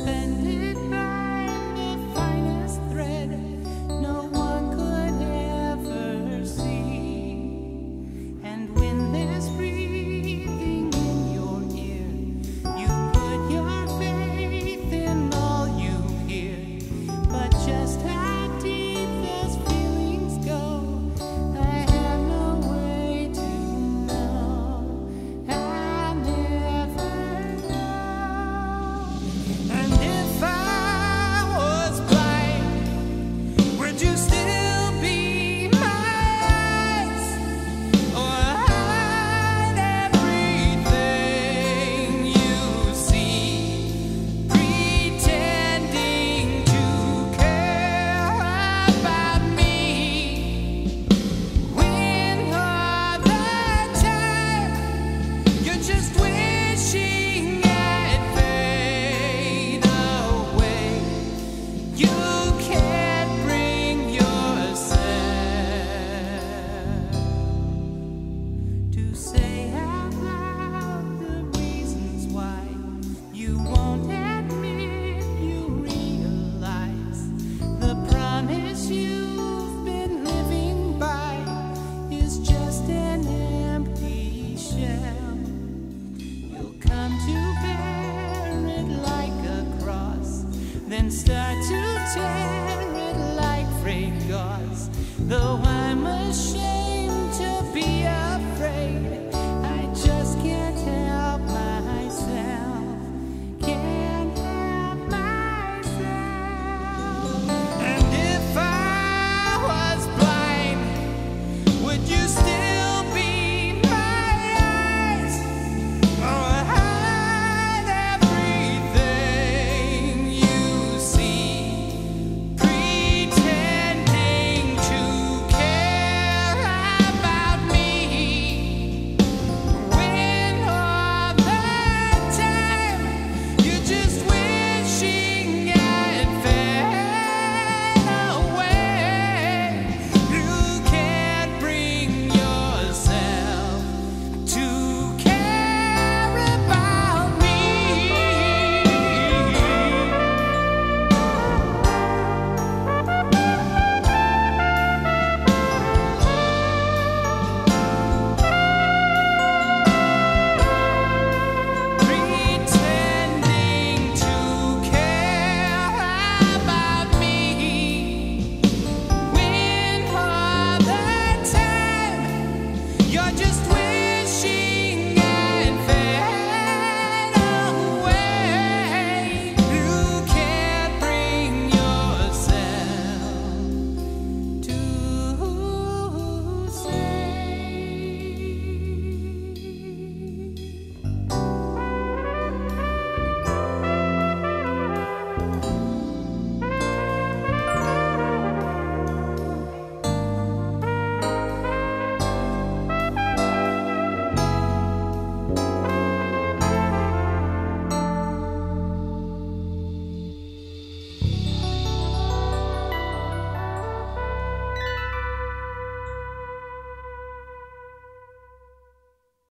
spend then start to tear it like frayed gauze. Though I'm ashamed.